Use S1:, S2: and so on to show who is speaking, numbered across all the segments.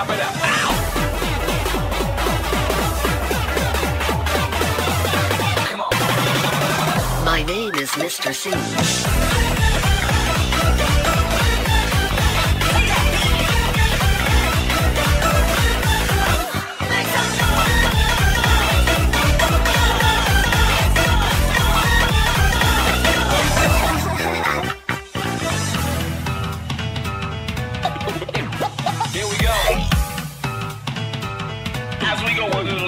S1: My name is Mr. C.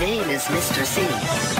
S1: name is Mr. C.